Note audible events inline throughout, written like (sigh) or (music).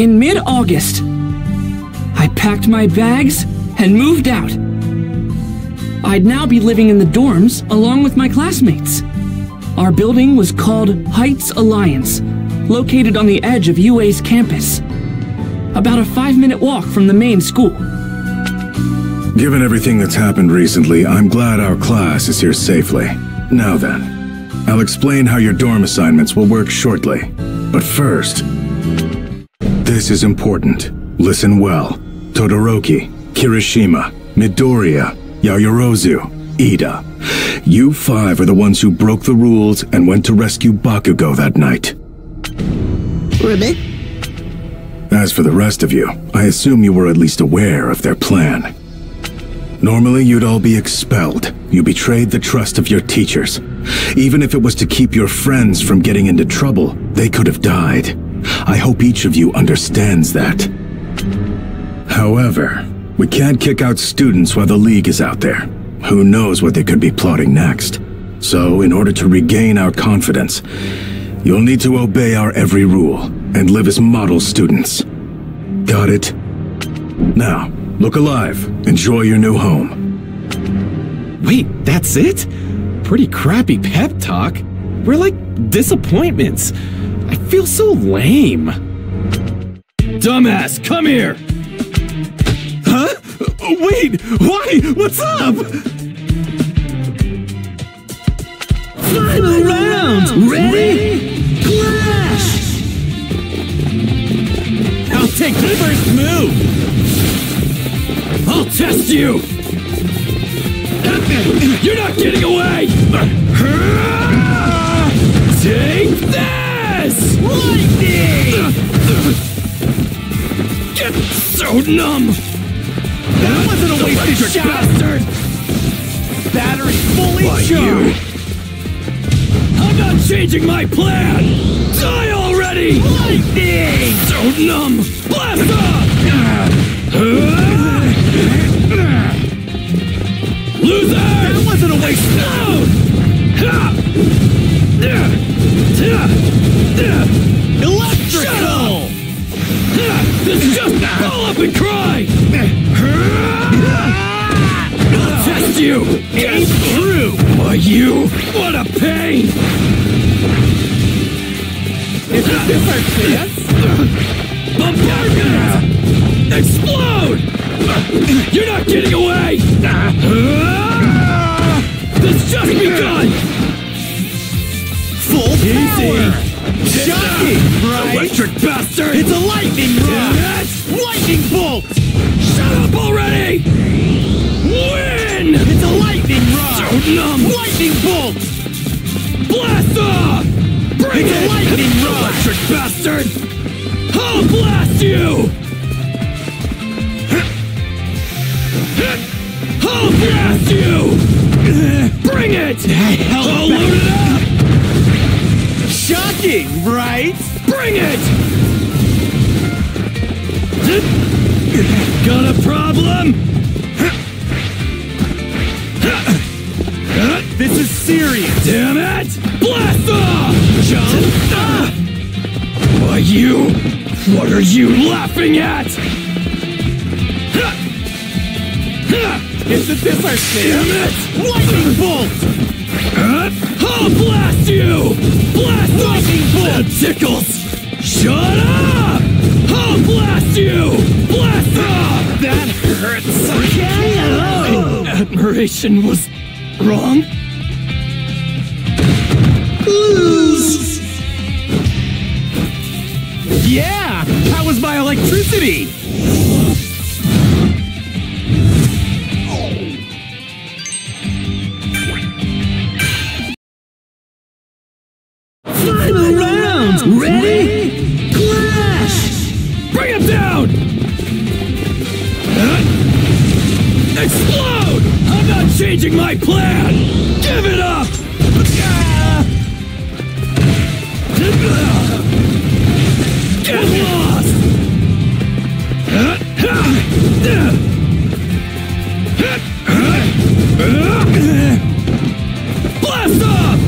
In mid August, I packed my bags and moved out. I'd now be living in the dorms along with my classmates. Our building was called Heights Alliance, located on the edge of UA's campus. About a five minute walk from the main school. Given everything that's happened recently, I'm glad our class is here safely. Now then, I'll explain how your dorm assignments will work shortly. But first, this is important. Listen well. Todoroki, Kirishima, Midoriya, Yaoyorozu, Iida. You five are the ones who broke the rules and went to rescue Bakugo that night. Ribbit? As for the rest of you, I assume you were at least aware of their plan. Normally, you'd all be expelled. You betrayed the trust of your teachers. Even if it was to keep your friends from getting into trouble, they could have died. I hope each of you understands that. However, we can't kick out students while the League is out there. Who knows what they could be plotting next. So, in order to regain our confidence, you'll need to obey our every rule and live as model students. Got it? Now, Look alive. Enjoy your new home. Wait, that's it? Pretty crappy pep talk. We're like disappointments. I feel so lame. Dumbass, come here! Huh? Wait, why? What's up? Final round! Ready? Clash! I'll take the first move! I'll test you! You're not getting away! Numb! That wasn't a wasted shot! Bastard! Battery fully charged! you? I'm not changing my plan! Die already! Lightning! So numb! Blast off! Roll up and cry! I'll test you! Ain't true! Why you? What a pain! Is this our chance? Bombardment! Explode! You're not getting away! This just begun! Shocking, right? Electric bastard! It's a lightning rod! It! Lightning bolt! Shut up already! Win! It's a lightning rod! So numb! Lightning bolt! Blast off! Bring It's a lightning rod! Electric bastard! I'll blast you! I'll blast you! Bring it! I'll load it up! Shocking, right? Bring it! Got a problem? This is serious! Damn it! Blast off! Jump! Why you? What are you laughing at? Isn't this our Damn it! Lightning bolt! I'll blast you! Blast Lightning bolt! That tickles! Shut up! I'll blast you! Blast off! That hurts! KO! Oh, admiration was wrong? Lose! Yeah! How was my electricity? Final round! Ready? Clash! Bring him down! Explode! I'm not changing my plan! Give it up! Get lost! Blast off!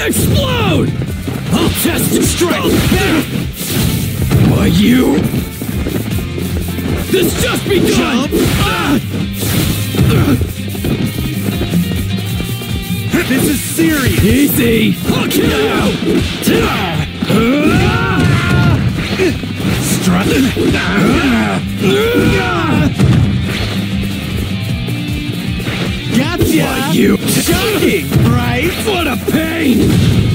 Explode! Test your strength! Why you? This just begun! Ah! This is serious! Easy! Kill you! Strut. Gotcha! Why you? Shocking, right? What a pain!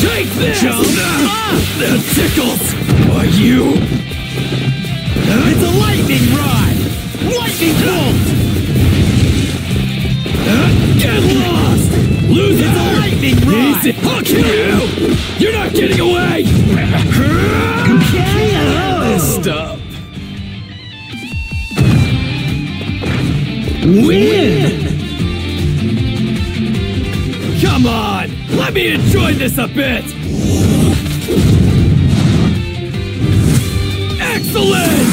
Take this! Jump. Ah, that tickles! Why you? It's a lightning rod! Lightning bolt! Get lost! Lose It's a lightning rod! Easy! I'll kill you! You're not getting away! Messed up. Win! Let me enjoy this a bit! Excellent!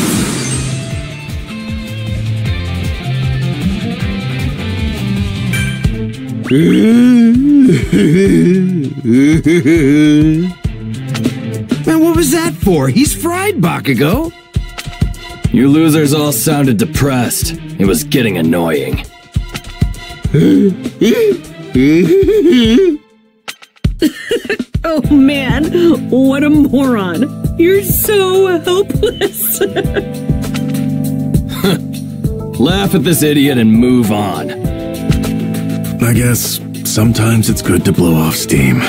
Man, what was that for? He's fried, Bakugo. You losers all sounded depressed. It was getting annoying. (laughs) Oh man, what a moron. You're so helpless. (laughs) Laugh at this idiot and move on. I guess sometimes it's good to blow off steam.